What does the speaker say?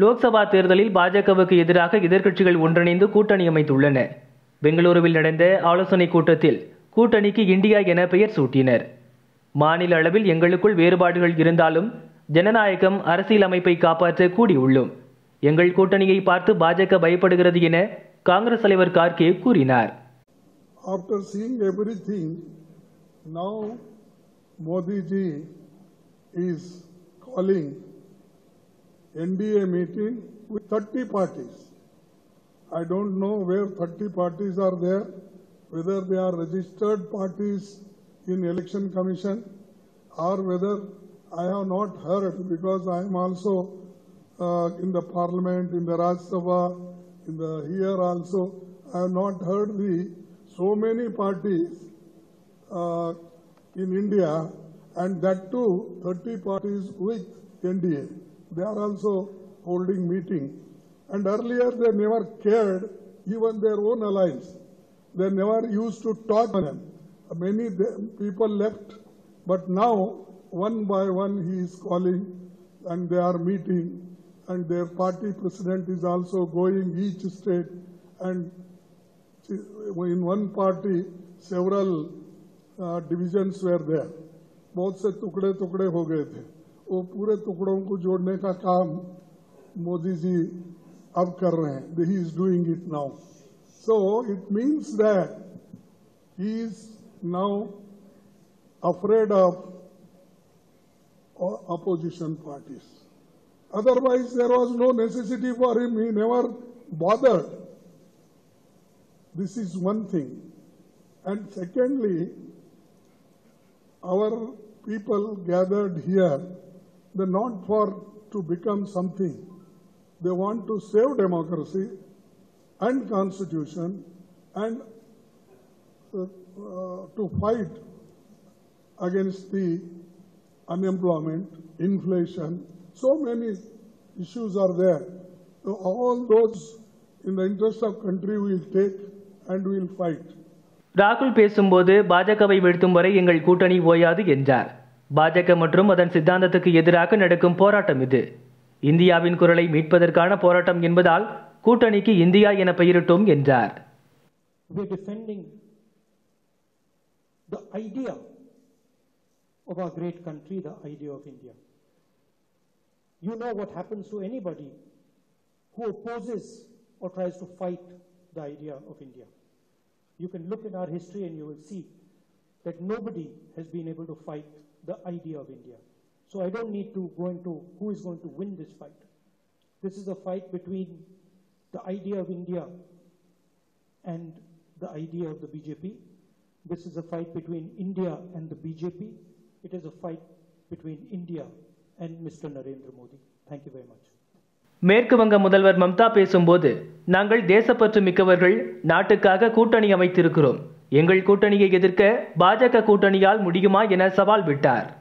லோக்சபா தேர்தலில் பாஜகவுக்கு எதிராக எதிர்க்கட்சிகள் ஒன்றிணைந்து கூட்டணி அமைத்துள்ளன. பெங்களூருவில் நடந்த ஆலோசனை கூட்டத்தில் கூட்டணிக்கு இந்தியா என பெயர் சூட்டினர். மாநில அளவில் எங்களுக்குள் வேறுபாடுகள் இருந்தாலும் ஜனநாயகம் அரசியல் அமைப்பை காப்பாற்ற கூடியுள்ளோம். எங்கள் கூட்டணியை பார்த்து பாஜக பயப்படுகிறது என காங்கிரஸ் தலைவர் கார்கே கூறினார். After seeing everything, now Modi ji is calling NDA meeting with 30 parties. I don't know where 30 parties are there, whether they are registered parties in election commission or whether I have not heard because I am also uh, in the parliament, in the Rajya Sabha, in the here also. I have not heard the so many parties uh, in India and that too 30 parties with NDA They are also holding meeting. And earlier they never cared even their own alliance. They never used to talk to them. Many de- people left, but now one by one he is calling and they are meeting and their party president is also going each state and in one party several uh, divisions were there. बहुत से टुकड़े टुकड़े हो गए थे तो पूरे टुकड़ों को जोड़ने का काम मोदी जी अब कर रहे हैं। The is doing it now so it means that he is now afraid of opposition parties otherwise there was no necessity for him he never bothered this is one thing and secondly our people gathered here they're not for to become something. They want to save democracy and constitution and uh, uh, to fight against the unemployment, inflation, so many issues are there. So all those in the interest of country we'll take and we'll fight. ராகுல் பேசும்போது பாஜகவை வீழ்த்தும் வரை எங்கள் கூட்டணி ஓயாது என்றார் பாஜக மற்றும் அதன் சித்தாந்தத்துக்கு எதிராக நடக்கும் போராட்டம் இது இந்தியாவின் குரலை மீட்பதற்கான போராட்டம் என்பதால் கூட்டணிக்கு இந்தியா என பெயரிட்டோம் என்றார் the idea of our great country, the idea of India. You know what happens to anybody who opposes or tries to fight the idea of India. You can look in our history and you will see that nobody has been able to fight the idea of India. So I don't need to go into who is going to win this fight. This is a fight between the idea of India and the idea of the BJP. This is a fight between India and the BJP. It is a fight between India and Mr. Narendra Modi. Thank you very much. மேற்கு வங்க முதல்வர் மம்தா பேசும்போது நாங்கள் தேசப்பற்று மிக்கவர்கள் நாட்டுக்காக கூட்டணி அமைத்திருக்கிறோம். எங்கள் கூட்டணியை எதிர்க்க பாஜக கூட்டணியால் முடியுமா என சவால் விட்டார்.